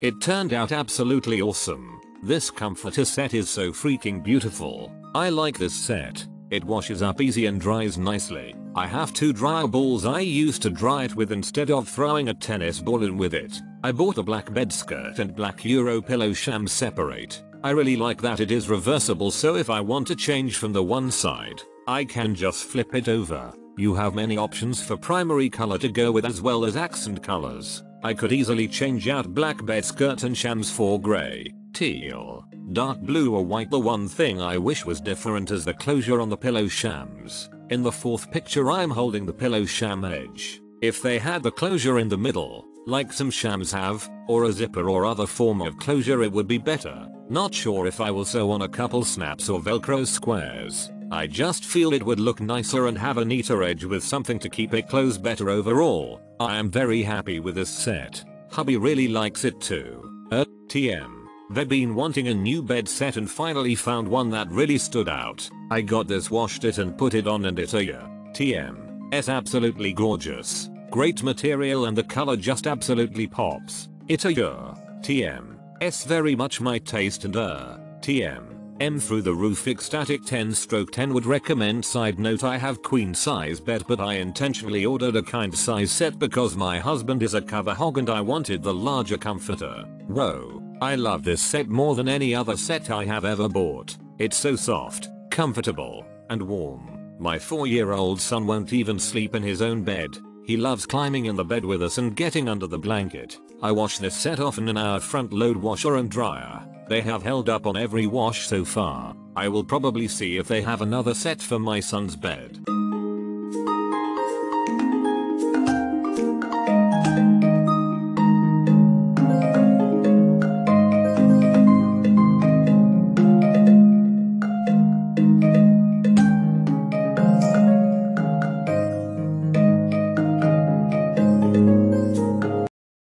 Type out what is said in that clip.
It turned out absolutely awesome. This comforter set is so freaking beautiful. I like this set. It washes up easy and dries nicely. I have two dryer balls I use to dry it with instead of throwing a tennis ball in with it. I bought a black bed skirt and black Euro pillow sham separate. I really like that it is reversible so if I want to change from the one side, I can just flip it over. You have many options for primary color to go with as well as accent colors. I could easily change out black bed skirt and shams for grey, teal, dark blue or white. The one thing I wish was different is the closure on the pillow shams. In the fourth picture I'm holding the pillow sham edge. If they had the closure in the middle, like some shams have, or a zipper or other form of closure it would be better. Not sure if I will sew on a couple snaps or velcro squares. I just feel it would look nicer and have a neater edge with something to keep it closed better overall. I am very happy with this set. Hubby really likes it too. Uh, TM. They've been wanting a new bed set and finally found one that really stood out. I got this washed it and put it on and it's a yeah. TM. It's absolutely gorgeous. Great material and the color just absolutely pops. It's a yeah. TM. It's very much my taste and uh. TM. M through the roof ecstatic 10 stroke 10 would recommend side note I have queen size bed but I intentionally ordered a kind size set because my husband is a cover hog and I wanted the larger comforter. Whoa. I love this set more than any other set I have ever bought. It's so soft, comfortable, and warm. My 4 year old son won't even sleep in his own bed. He loves climbing in the bed with us and getting under the blanket. I wash this set often in our front load washer and dryer. They have held up on every wash so far. I will probably see if they have another set for my son's bed.